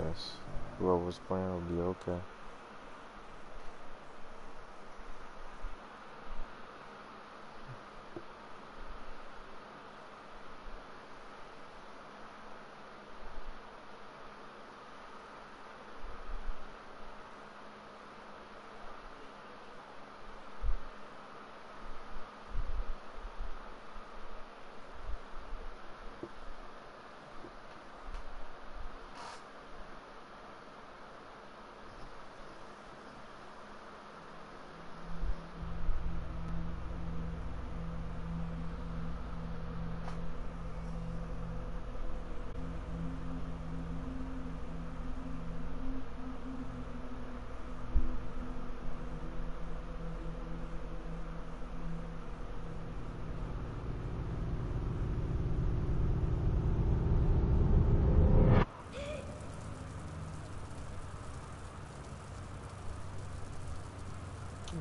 guess whoever's playing will be okay.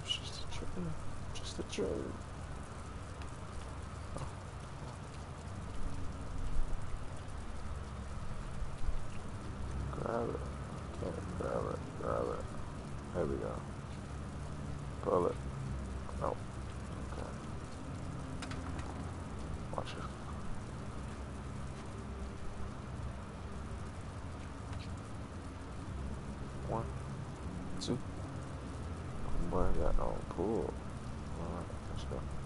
It's just a train. Just a train. Grab it. Okay, grab it. Grab it. There we go. Pull it. Oh. Okay. Watch it. One, two. Boy, I got oh, no pull. Alright, let's go.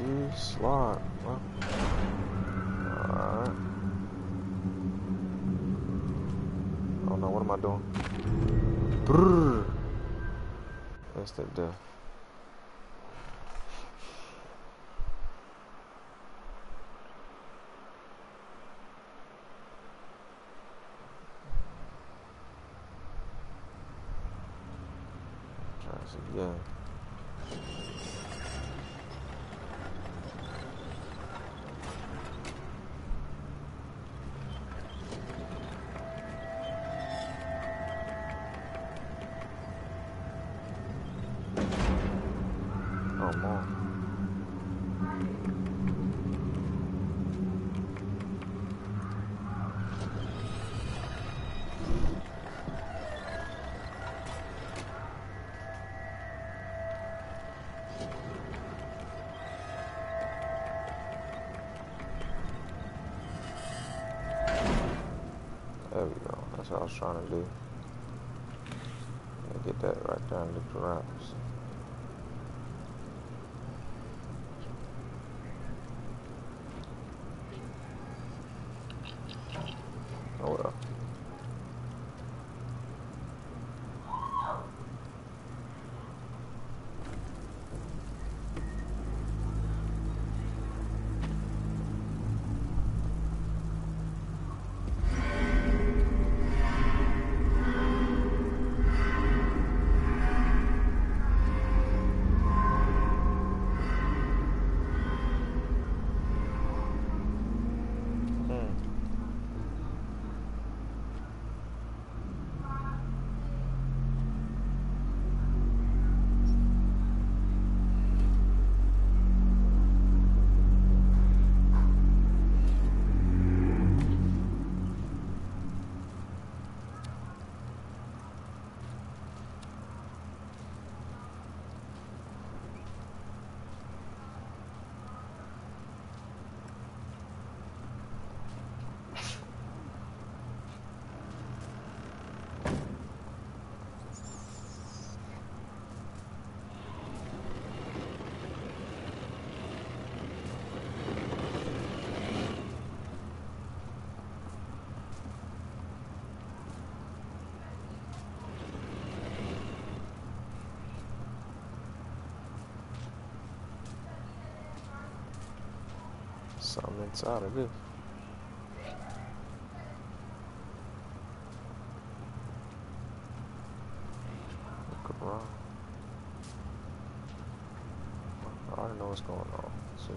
See, slot. Well, alright. Oh no, what am I doing? Brrr. Instant death. I was trying to do. Get that right there in the drops. Something inside of this. Look around. I already know what's going on. Let's see.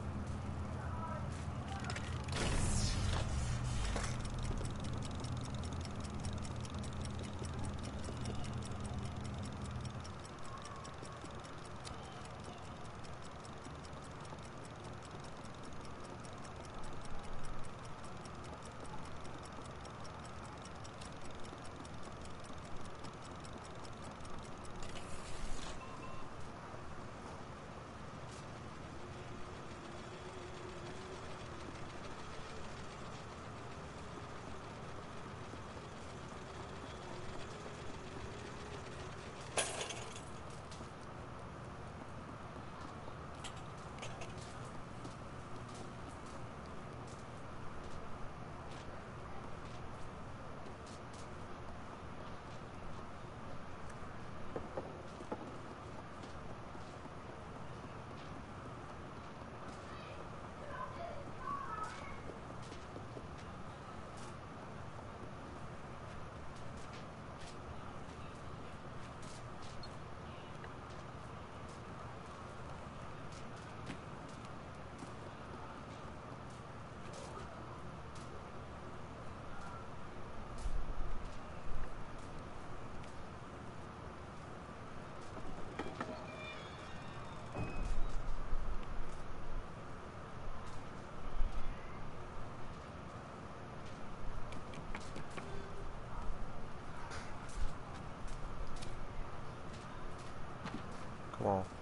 Come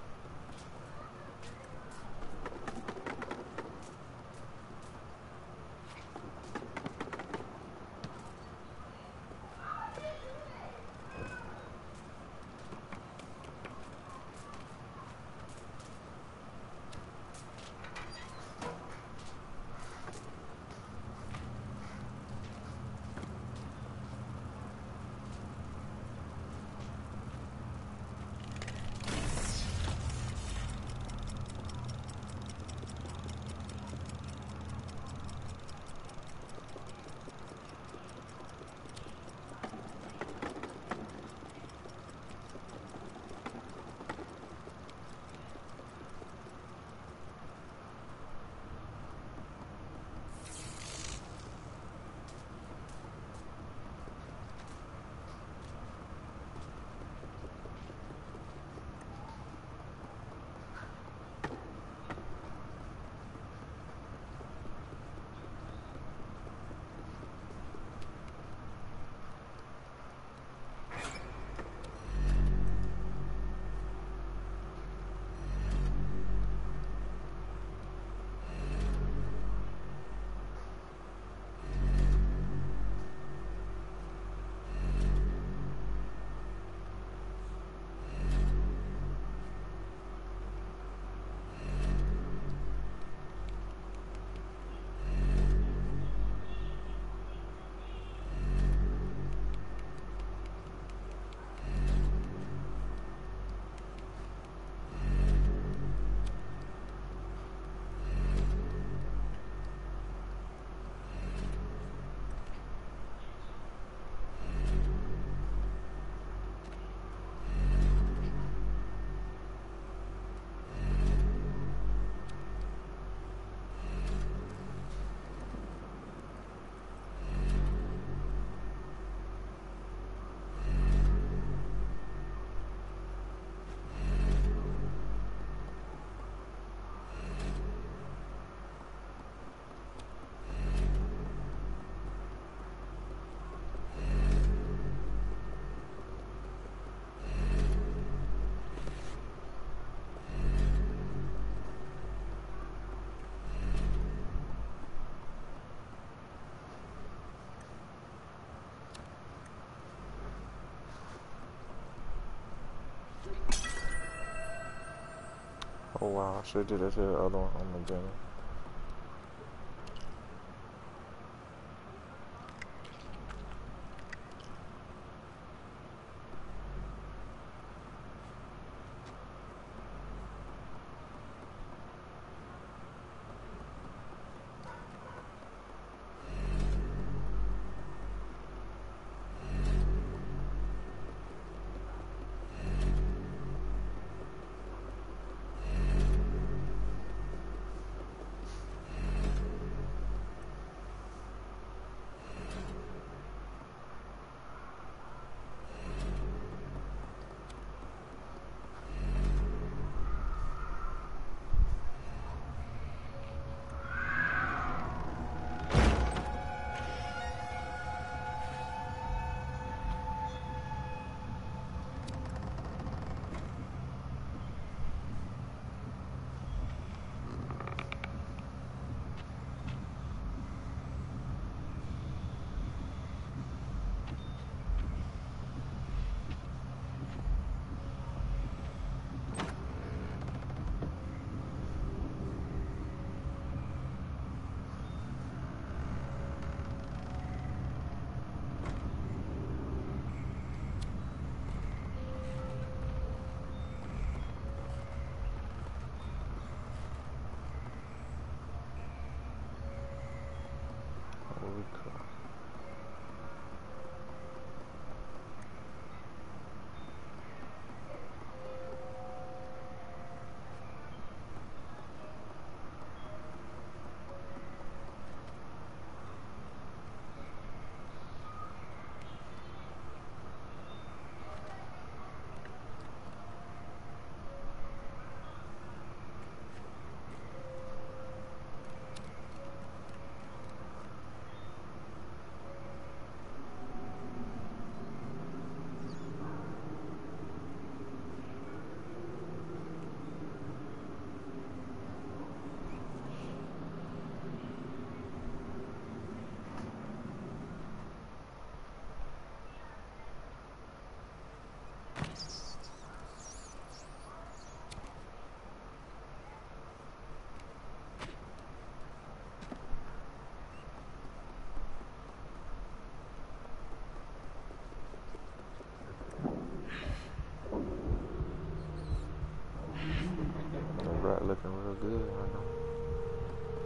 哦，哇！谁给他说的？other.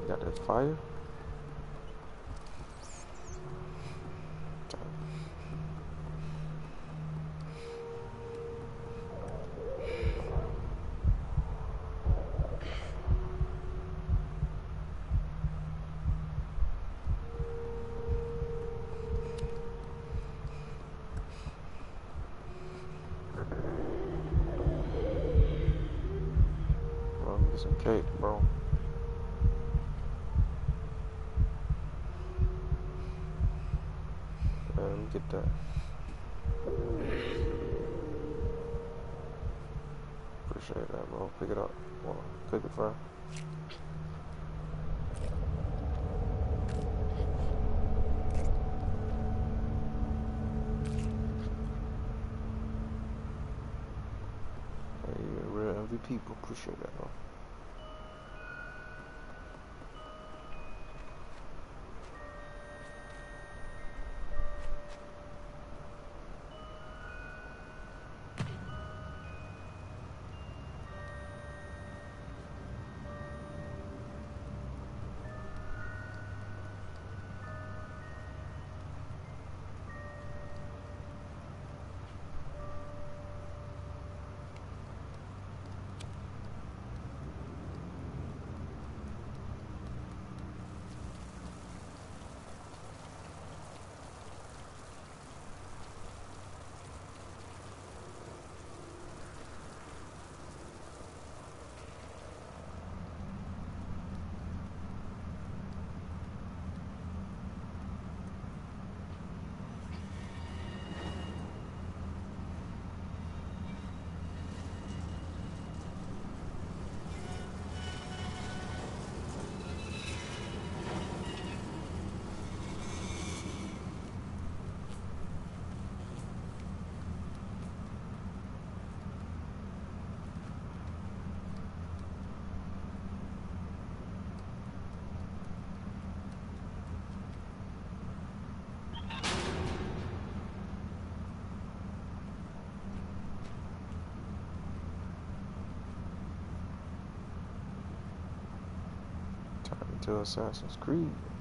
that F5 people, crucial to Assassin's Creed.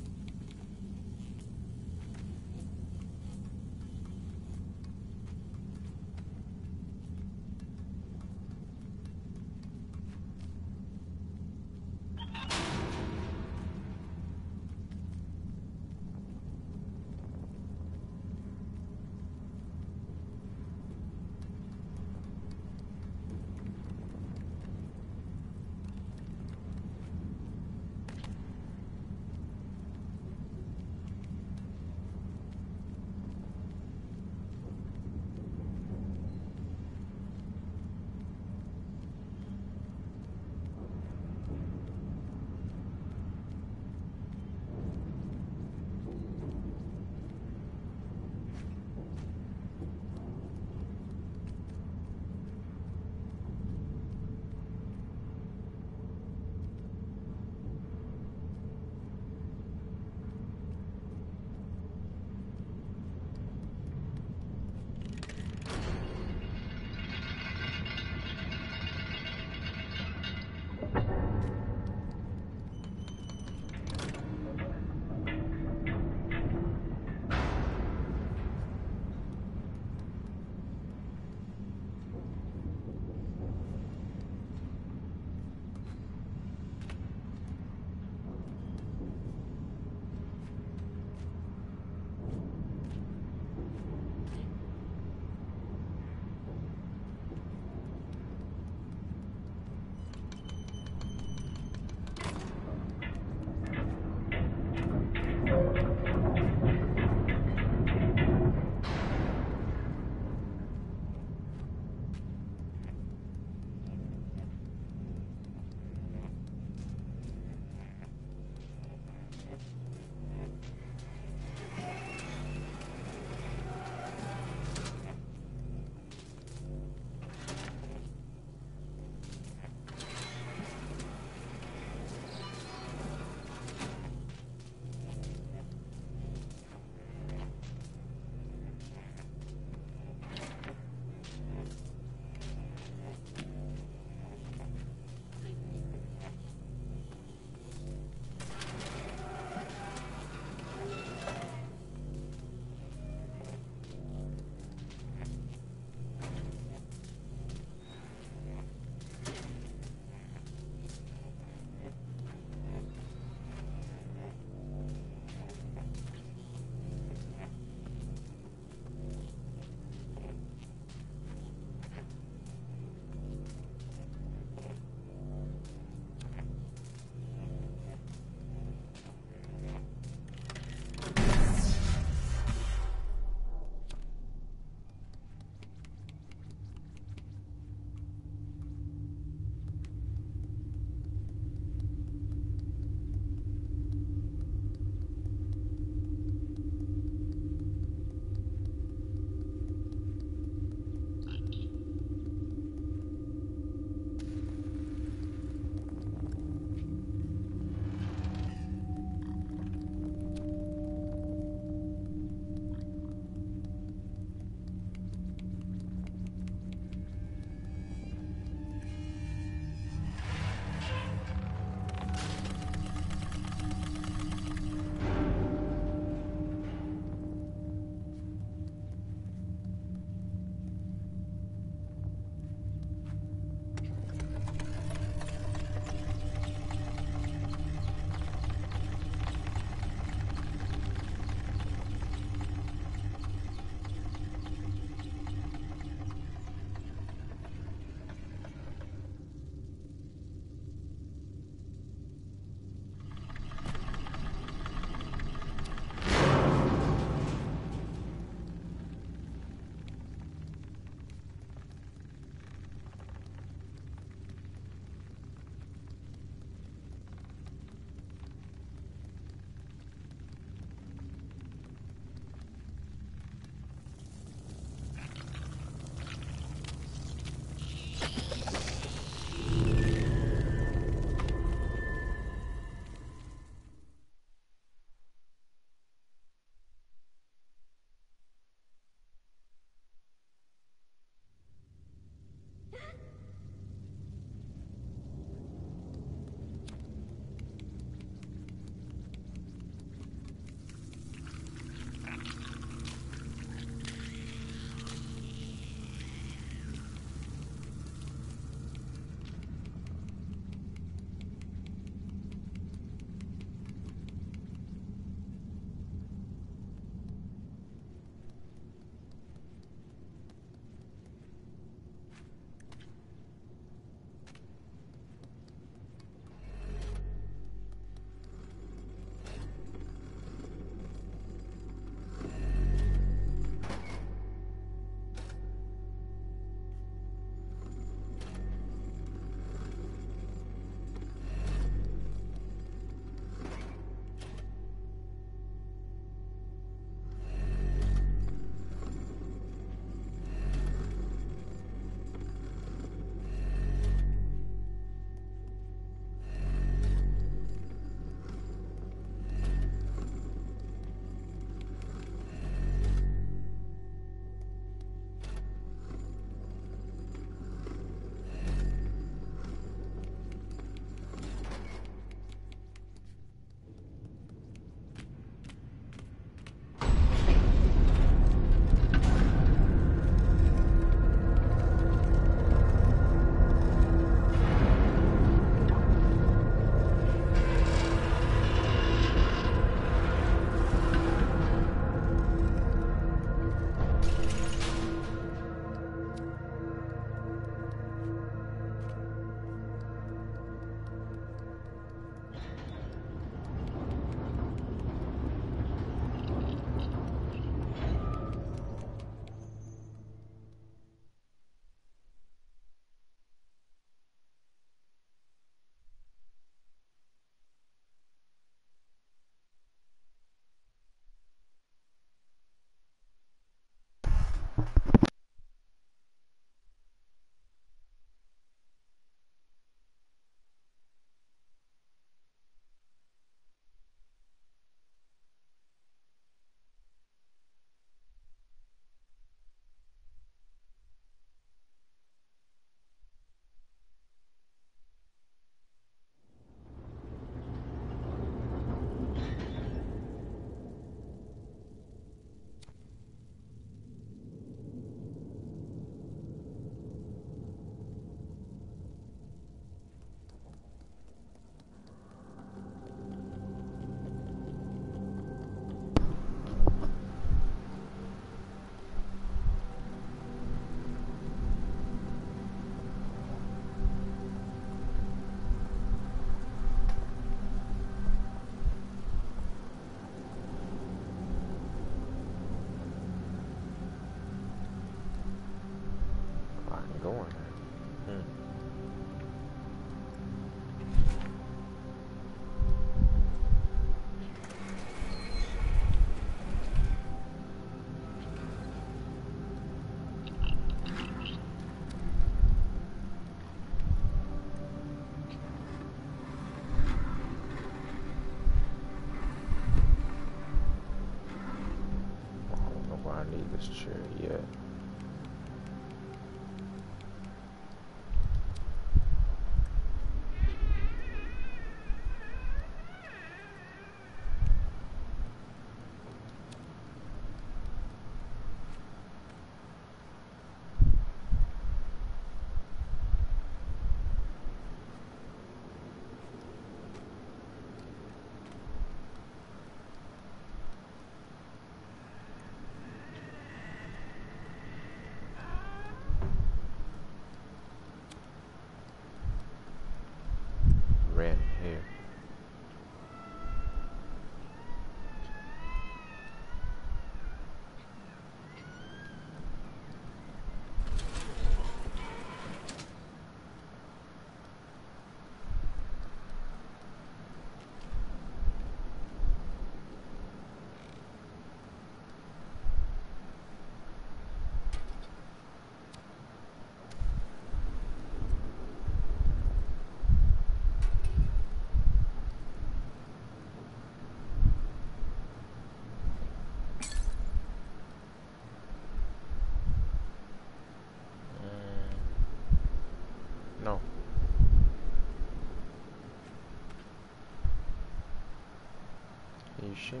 Shimmy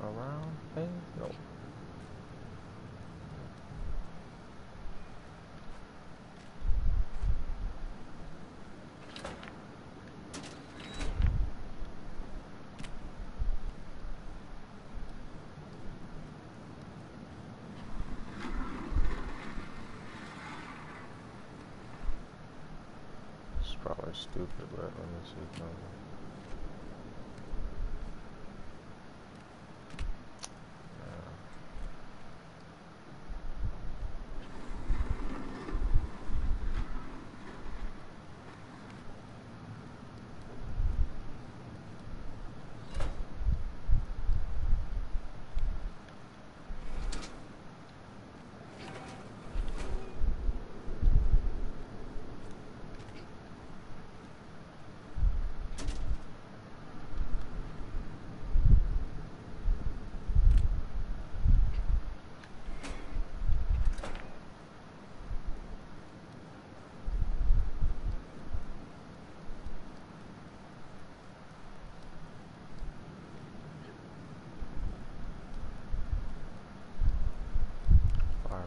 around things? No. It's probably stupid, but let me see something. I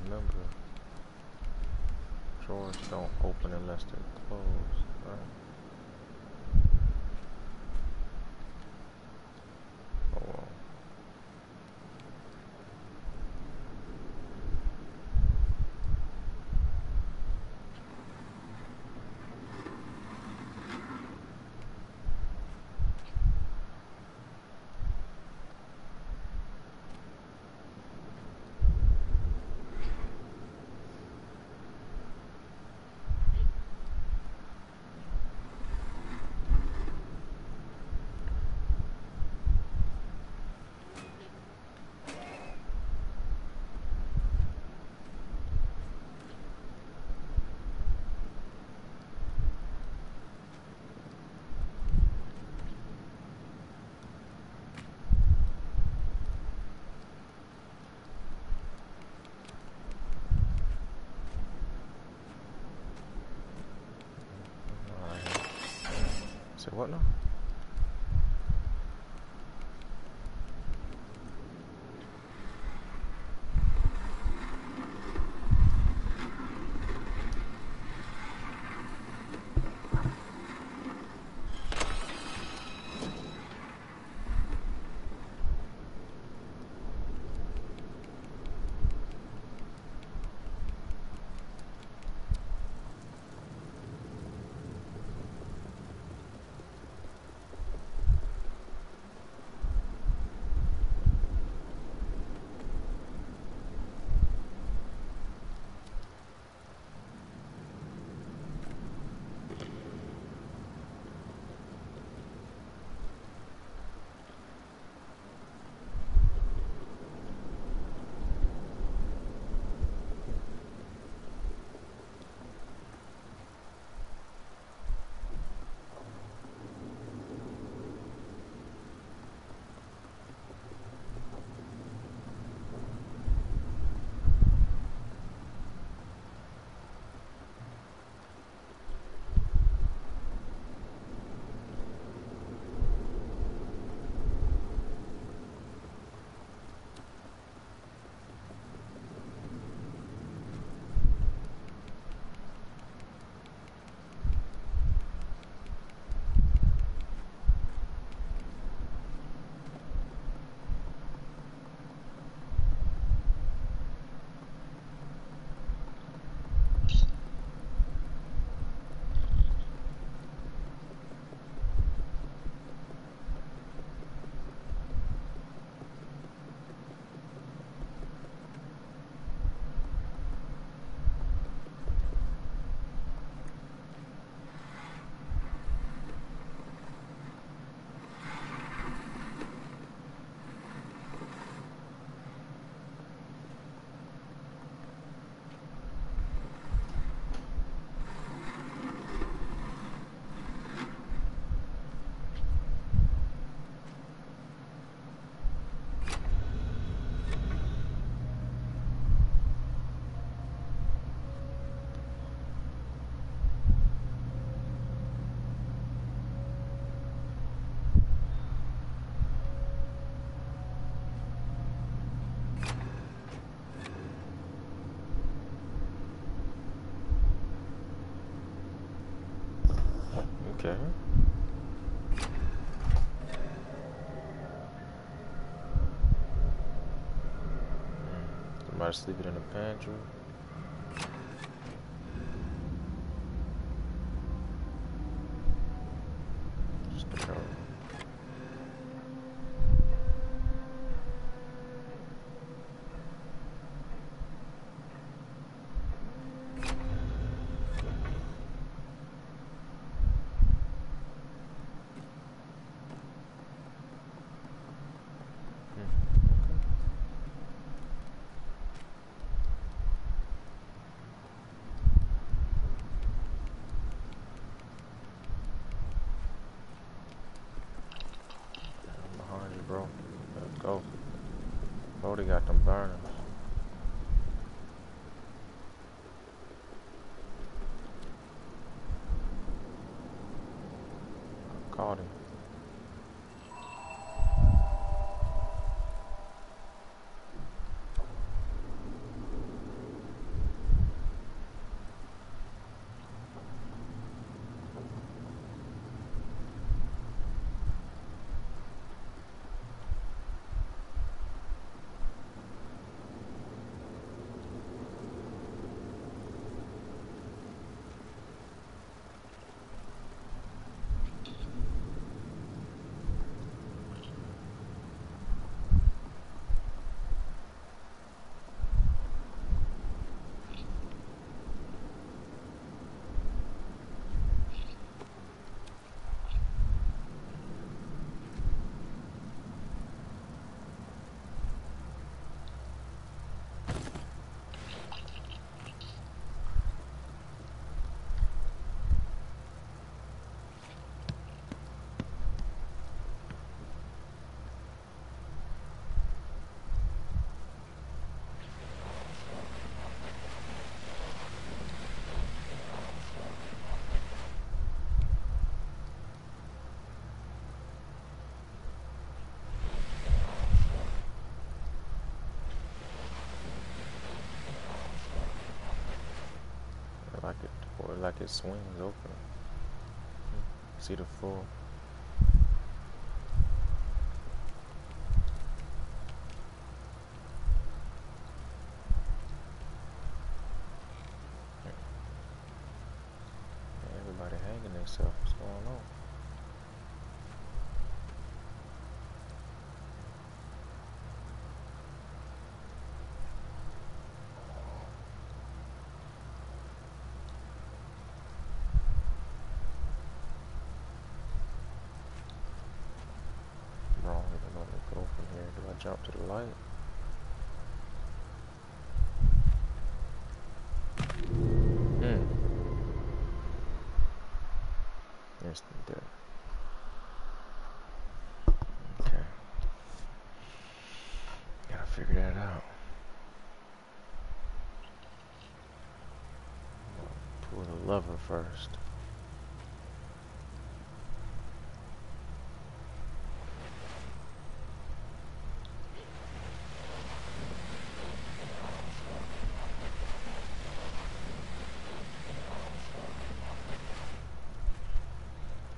remember drawers don't open unless they're closed, right? Oh well. Alright. Say what now? Okay. Somebody sleeping in the pantry. Like it swings open. See the full. Everybody hanging themselves. What's going on? Bro, I don't go from here. Do I jump to the light? Hmm. Instant death. Okay. Gotta figure that out. Pull the lever first.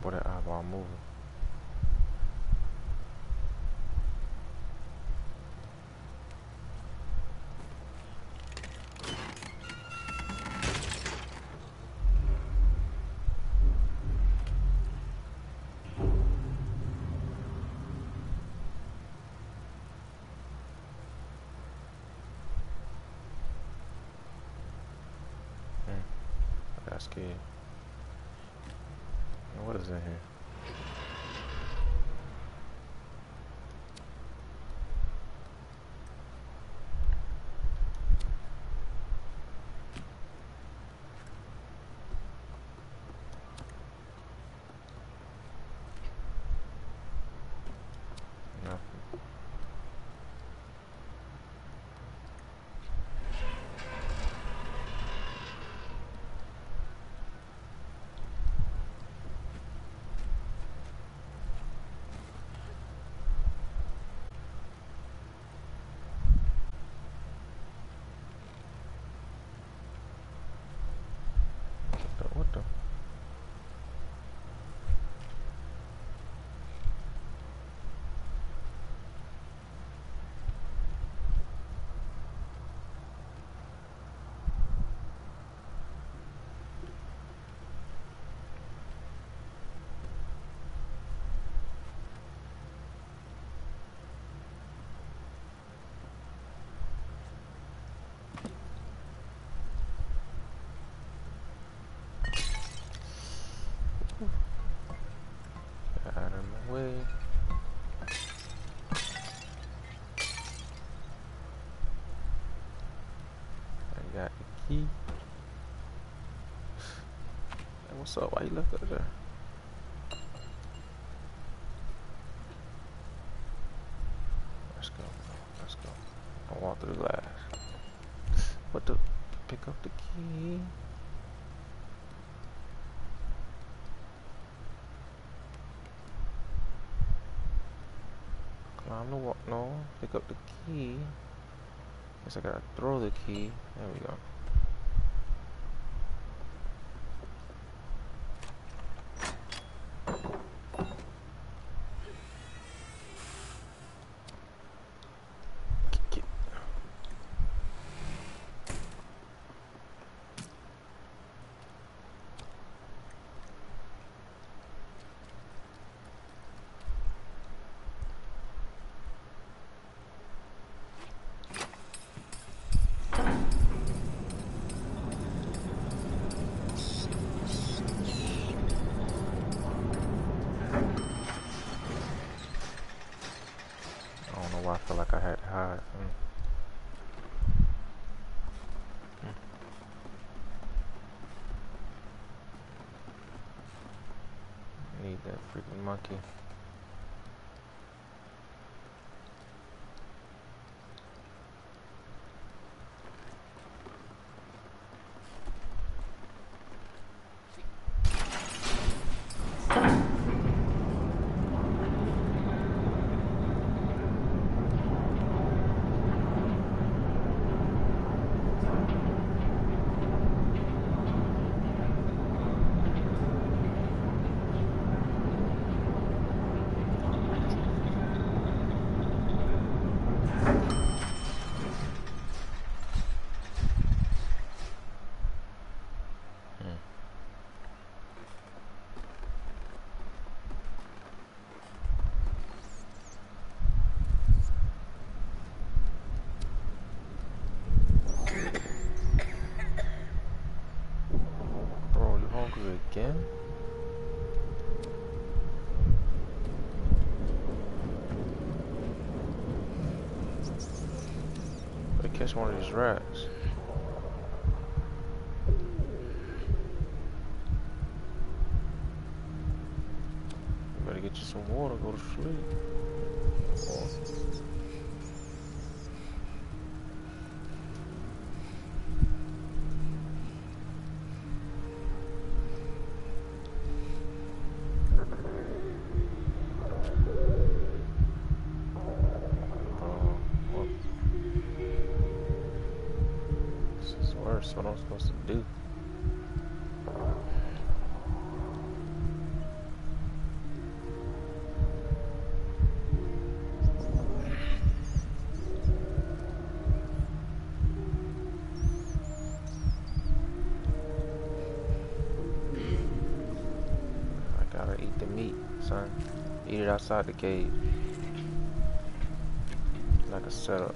What that eyeball moving? Hmm. I got scared. Is in here? Nothing. What the? What the? Way. I got the key. Hey, what's up? Why you left that there? Let's go. Let's go. I walk through the glass. What the? Pick up the key. Climb the wall. No. Pick up the key. Guess I gotta throw the key. There we go. Monkey. Catch one of these That's what I'm supposed to do. I gotta eat the meat, son. Eat it outside the cage. Like a setup.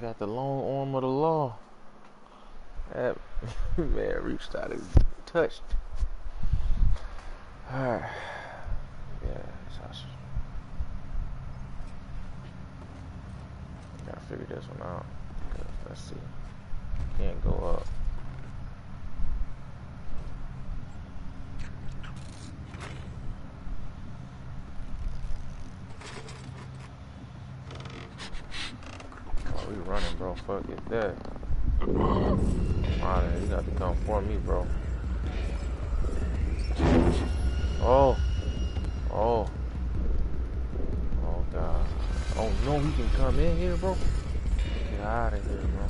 got the long arm of the law. That man reached out and touched. Alright. Yeah, Sasha. Gotta figure this one out. Let's see. Can't go up. That. Alright, you got to come for me, bro. Oh. Oh. Oh, God. Oh, no, he can come in here, bro. Get out of here, bro.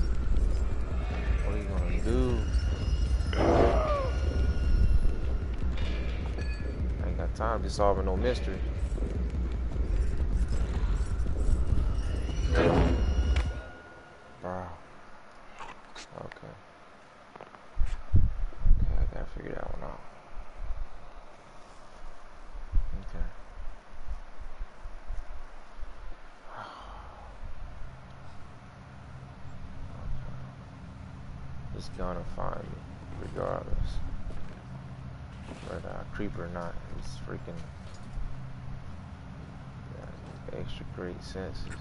What are you gonna do? I ain't got time to solve no mystery. Bro. Okay. Okay, I gotta figure that one out. Okay. He's gonna find me, regardless. Whether uh, I creep or not, he's freaking yeah, extra great senses.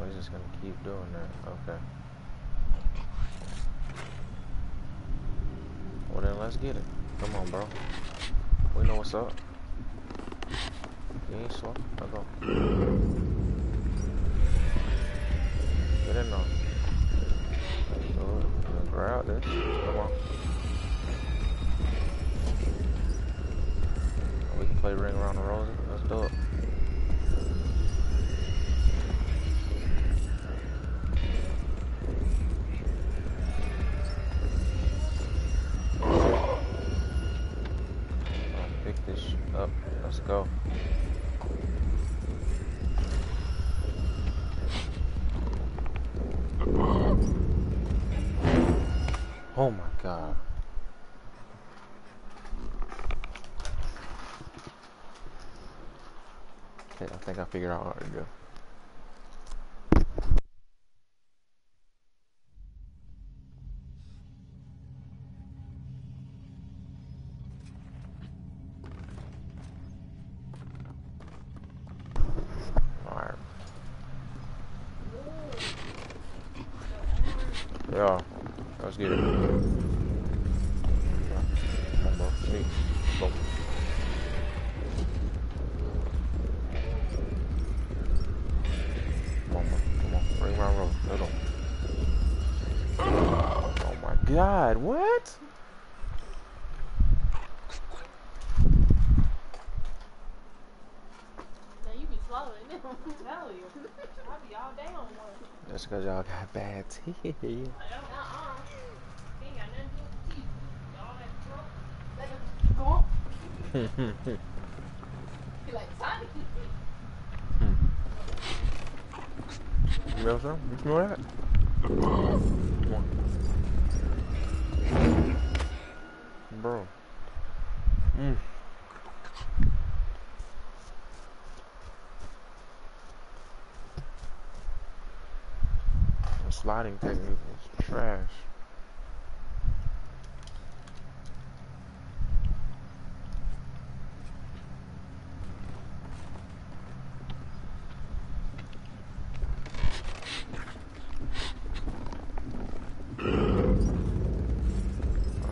Oh, he's just gonna keep doing that. Okay. Well then, let's get it. Come on, bro. We know what's up. You ain't slow. Let's go. Get in there. Let's it. Grab this. Come on. We can play Ring Around the Rosie. Let's do it. Figured out how to. Alright. Yeah, let's get it. Come on, bro. Sneak. Go. Come on, bro. Come on. Ring round road. Let's go. Oh my god, what? Now you be swallowing them. I'm telling you. I be all day on one. That's because y'all got bad teeth. Uh-uh. Ain't got nothing to do with teeth. All that throat. Let them go on. Be like, Tommy. You know something? You smell that? Bro. Mm. The sliding technique is trash.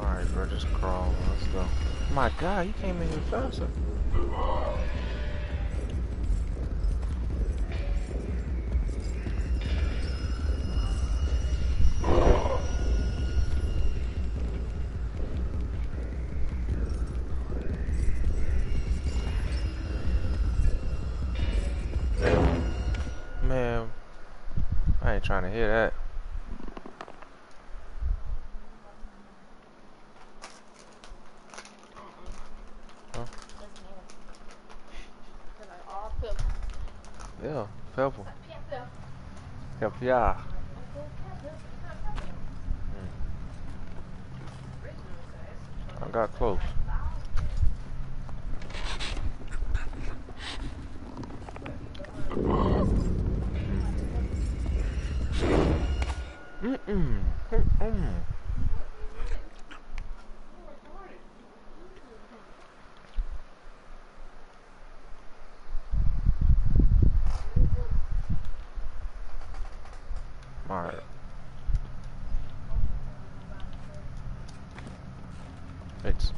Alright, bro, just crawl. Let's go. God, you came in here faster. Man, I ain't trying to hear that. ja. It's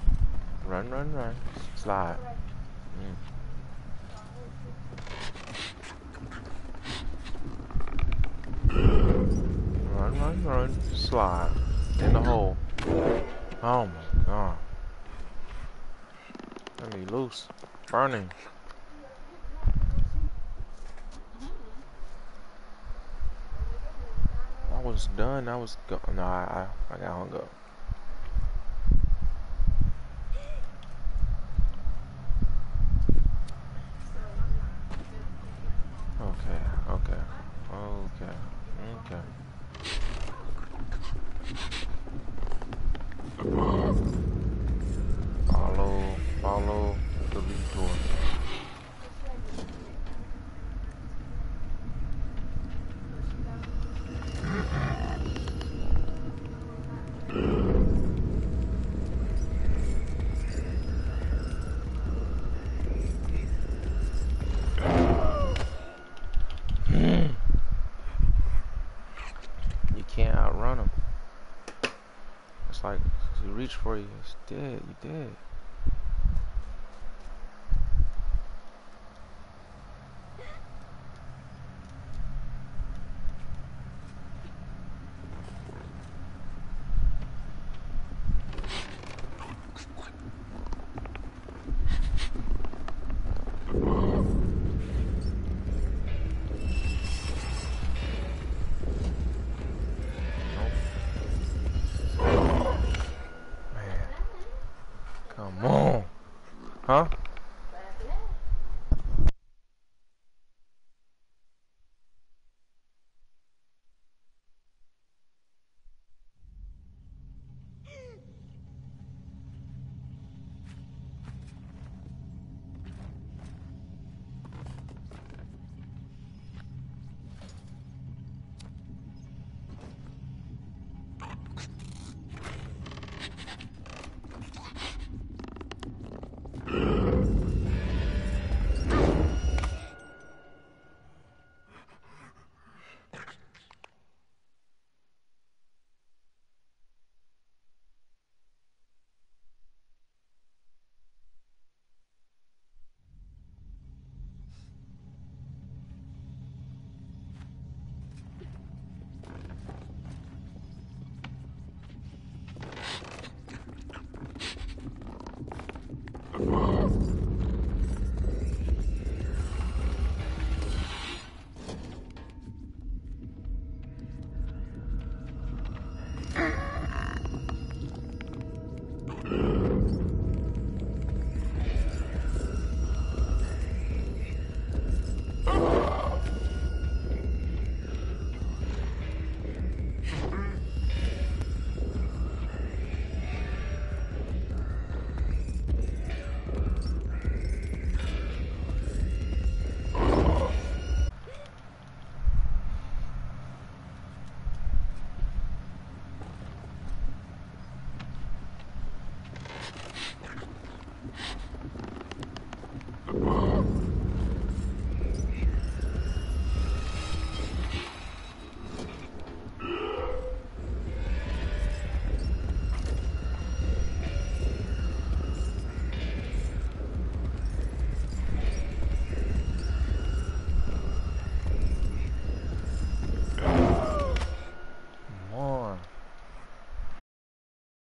run, run, run. Slide. Mm. Run, run, run. Slide. In the hole. Oh my god. Let me loose. Burning. I was done. I was go. No, I, I, I got hung up. Okay, okay, okay, okay. Follow, follow the detour. You can't outrun them. It's like you reach for you, it's dead. You dead.